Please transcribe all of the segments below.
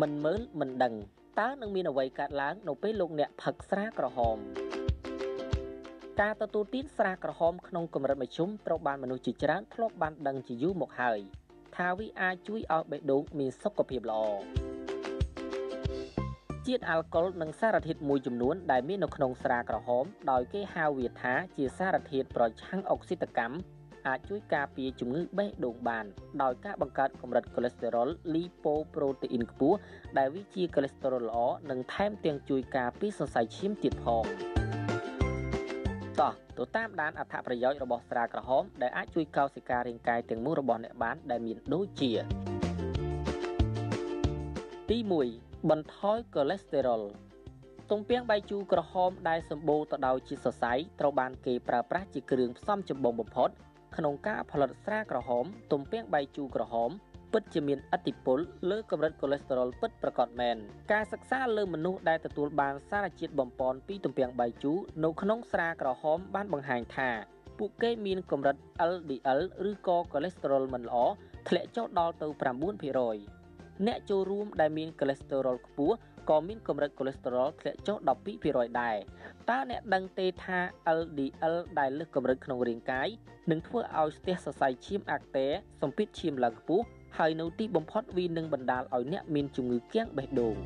មិនមើលមិនដឹងតើនឹងមានអ្វីកើតឡើងនៅពេលលោកអ្នកផឹកស្រាក្រហមការទទួលទានស្រាក្រហមក្នុងកម្រិតមធ្យមត្រូវបានមនុស្សជាច្រើនធ្លាប់បានដឹងជាយូរមកហើយថាវាអាចជួយឲ្យបេះដូងមានសុខភាពល្អជាតិអាល់កុលនិងសារធាតុមួយចំនួនដែលមាននៅក្នុងស្រាក្រហមដោយគេហៅវាថាជាសារធាតុប្រឆាំងអុកស៊ីតកម្ម អាចជួយការពារជំងឺបេះដូងបាន ដោយការបង្កើតកម្រិតកូលេស្តេរ៉ុលលីប៉ូប្រូតេអ៊ីនខ្ពស់ដែលវាជាកូលេស្តេរ៉ុលល្អនិងថែមទាំងជួយការពារសរសៃឈាមទៀតផងតោះទៅតាមដានអត្ថប្រយោជន៍របស់ស្រាក្រហមដែលអាចជួយកោសិការាងកាយទាំងមូលរបស់អ្នកបានដែលមានដូចជា ទី1បន្ថយកូលេស្តេរ៉ុលទំពាំងបាយជូរក្រហមដែលសម្បូរទៅដោយជាតិសរសៃត្រូវបានគេប្រើប្រាស់ជាគ្រឿងផ្សំចម្បងបំផុត ក្នុងការផលិតស្រាក្រហម ទំពាំងបាយជូរក្រហមពិតជាមានឥទ្ធិពលលើកម្រិតកូលេស្តេរ៉ុលពិតប្រាកដមែនការសិក្សាលើមនុស្សដែលទទួលបានសារជាតិបំប៉នពីទំពាំងបាយជូរនៅក្នុងស្រាក្រហមបានបង្ហាញថាពួកគេមានកម្រិត LDL ឬក៏កូលេស្តេរ៉ុលមិនល្អធ្លាក់ចុះដល់ទៅ9%អ្នកចូលរួមដែលមានកូលេស្តេរ៉ុលខ្ពស់ ក៏មានកម្រិតកូលេស្តេរ៉ុលធ្លាក់ចុះ12%ដែរតើអ្នកដឹងទេថា LDL ដែលលើសកម្រិតក្នុងរាងកាយនឹងធ្វើឲ្យស្ទះសរសៃឈាមអាក់ទែសម្ពាធឈាមឡើងខ្ពស់ហើយនៅទីបំផុតវានឹងបណ្ដាលឲ្យអ្នកមានជំងឺគាំងបេះដូង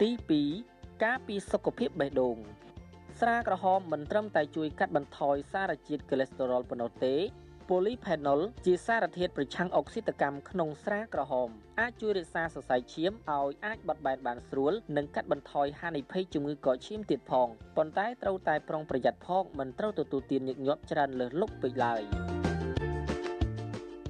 ទី2ការពីសុខភាពបេះដូងស្រាក្រហមមិនត្រឹមតែជួយកាត់បន្ថយសារជាតិកូលេស្តេរ៉ុលប៉ុណ្ណោះទេ Polyphenol ជាសារធាតុប្រឆាំងអុកស៊ីតកម្មក្នុងស្រាក្រហម អាចជួយរក្សាសរសៃឈាមឲ្យអាចបត់បែនបានស្រួល និងកាត់បន្ថយហានិភ័យជំងឺកកឈាមទៀតផងប៉ុន្តែត្រូវតែប្រុងប្រយ័ត្នផងមិនត្រូវទទួលទានញឹកញាប់ច្រើនលើសលប់ពេកឡើយ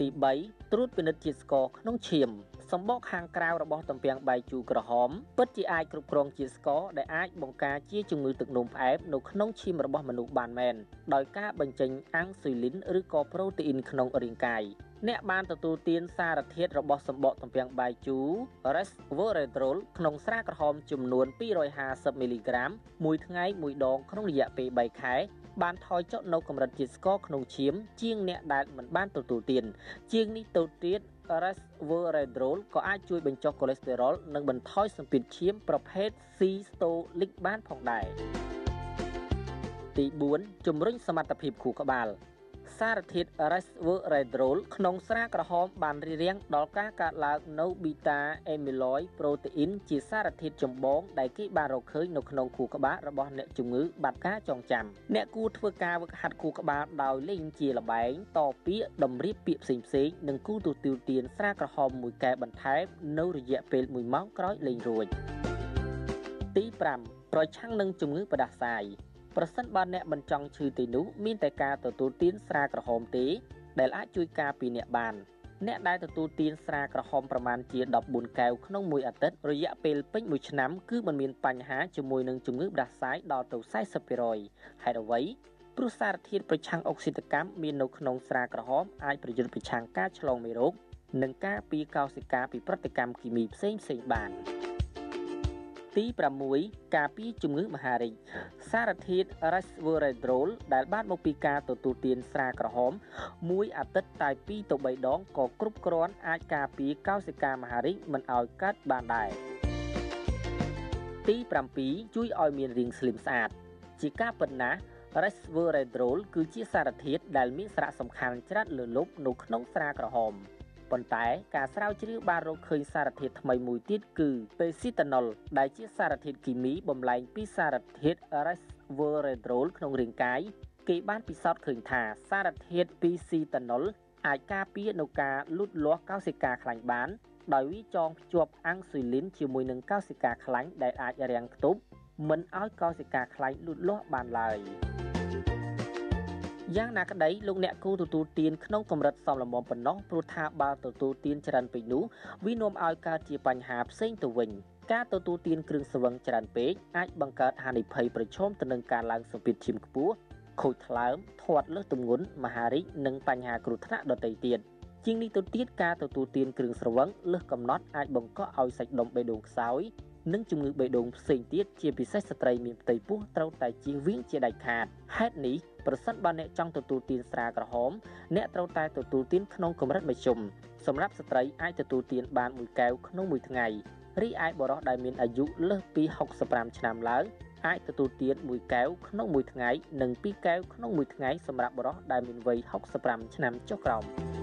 ទី3ត្រួតពិនិត្យជាតិស្ករក្នុងឈាមសម្បកខាងក្រៅរបស់ទំពាំងបាយជូរក្រហមពិតជាអាចគ្រប់គ្រងជាតិស្ករដែលអាចបង្ការជាជំងឺទឹកនោមផ្អែមនៅក្នុងឈាមរបស់មនុស្សបានមែនដោយការបញ្ចេញអាំងស៊ុយលីនឬក៏ប្រូតេអ៊ីនក្នុងរាងកាយអ្នកបានទទួលទានសារធាតុរបស់សម្បកទំពាំងបាយជូរ Resveratrol ក្នុងស្រាក្រហមចំនួន250មីលីក្រាមមួយថ្ងៃមួយដងក្នុងរយៈពេល3ខែបានថយចុះនៅកម្រិតជាតិស្ករក្នុងឈាមជាងអ្នកដែលមិនបានទទួលទានជាងនេះទៅទៀត resveratrol ក៏អាចជួយបញ្ចុះកូលេស្តេរ៉ុលនិងបន្ថយសម្ពាធឈាមប្រភេទ systolic បានផងដែរទី4ជំរុញសមត្ថភាពខួរក្បាល សារធាតុ resveratrol ក្នុងស្រាក្រហមបានរារាំងដល់ការកើតឡើងនៅ beta amyloid protein ជាសារធាតុចម្បងដែលគេបានរកឃើញនៅក្នុងខួរក្បាលរបស់អ្នកជំងឺបាត់ការចងចាំអ្នកគួរធ្វើការវឹកហាត់ខួរក្បាលដោយលេងជាលបែងតពាក្យតម្រៀបពាក្យផ្សេងផ្សេងនិងគូទទួលទានស្រាក្រហមមួយកែបន្ថែមនៅរយៈពេល1ម៉ោងក្រោយលេងរួចទី5ប្រឆាំងនឹងជំងឺផ្ដាសាយ ប្រសិនបើអ្នកមិនចង់ឈឺទីនោះមានតែការទទួលទានស្រាក្រហមទេ ដែលអាចជួយការពារអ្នកបានអ្នកដែលទទួលទានស្រាក្រហមប្រមាណជា14កែវក្នុងមួយអាទិត្យរយៈពេលពេញមួយឆ្នាំគឺមិនមានបញ្ហាជាមួយនឹងជំងឺផ្ដាសាយដល់ទៅ40%ហេតុអ្វីព្រោះសារធាតុប្រឆាំងអុកស៊ីតកម្មមាននៅក្នុងស្រាក្រហមអាចប្រយុទ្ធប្រឆាំងការឆ្លងមេរោគនិងការពារកោសិកាពីប្រតិកម្មគីមីផ្សេងៗបាន។ ទី6ការពារជំងឺមហារីកសារធាតុ resveratrol ដែលបានមកពីការទទួលទានស្រាក្រហម មួយអាទិត្យតែ2ទៅ3ដងក៏គ្រប់គ្រាន់អាចការពារកោសិកាមហារីកមិនឲ្យកើតបានដែរទី7ជួយឲ្យមានរាងស្លីមស្អាត ជាការពិតណាស់ resveratrol គឺជាសារធាតុដែលមានសារៈសំខាន់ច្រើនលើសលប់នៅក្នុងស្រាក្រហម ប៉ុន្តែការស្រាវជ្រាវបានរកឃើញសារធាតុថ្មីមួយទៀតគឺ Pecitanol ដែលជាសារធាតុគីមីបំលែងពីសារធាតុ Resveratrol ក្នុងរាងកាយគេបានពិសោធន៍ឃើញថាសារធាតុ Pecitanol អាចការពារនៅការលូតលាស់កោសិកាខ្លាញ់បានដោយវាចងភ្ជាប់អាំងស៊ុយលីនជាមួយនឹងកោសិកាខ្លាញ់ដែលអាចរាំងខ្ទប់មិនឲ្យកោសិកាខ្លាញ់លូតលាស់បានឡើយ។ យ៉ាងណាក្តីលោកអ្នកគូទទួលទានក្នុងកម្រិតសមល្មមប៉ុណ្ណោះព្រោះថាបើទទួលទានច្រើនពេកនោះវានាំឲ្យកើតជាបញ្ហាផ្សេងទៅវិញការទទួលទានគ្រឿងស្វឹងច្រើនពេកអាចបង្កើតហានិភ័យប្រឈមទៅនឹងការឡើងសម្ពាធឈាមខ្ពស់ខូចថ្លើមធាត់លើសទម្ងន់មហារីកនិងបញ្ហាគ្រោះថ្នាក់ដទៃទៀតជាងនេះទៅទៀតការទទួលទានគ្រឿងស្រវឹងលើសកំណត់អាចបង្កឲ្យសាច់ដុំបេះដូងខ្សោយនិងជំងឺបេះដូងផ្សេងទៀតជាពិសេសស្ត្រីមានផ្ទៃពោះត្រូវតែជៀសវាងជាដាច់ខាតហេតុនេះ ប្រសិនបើអ្នកចង់ទទួលទានស្រាក្រហមអ្នកត្រូវតែទទួលទានក្នុងកម្រិតមធ្យមសម្រាប់ស្ត្រីអាចទទួលទានបាន1កែវក្នុងមួយថ្ងៃរីឯបុរសដែលមានអាយុលើសពី65ឆ្នាំឡើងអាចទទួលទាន1កែវក្នុងមួយថ្ងៃនិង2កែវក្នុងមួយថ្ងៃសម្រាប់បុរសដែលមានវ័យ65ឆ្នាំចុះក្រោម។